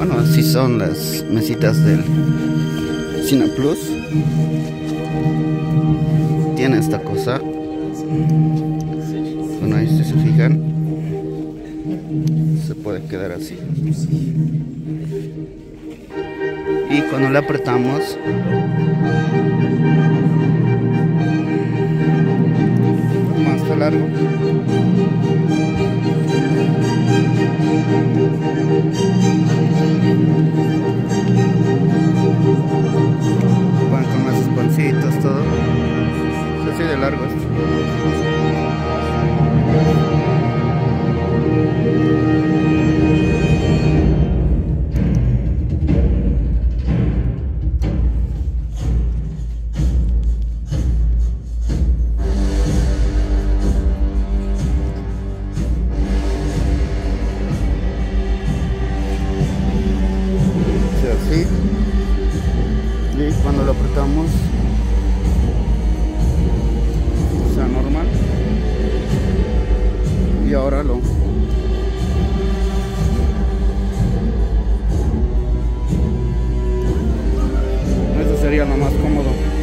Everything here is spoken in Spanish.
Bueno, así son las mesitas del Cine Plus. Tiene esta cosa. Bueno, ahí si se fijan, se puede quedar así. Y cuando le apretamos, más largo. Es así de largo. Sí, así y cuando lo apretamos Eso sería lo más cómodo.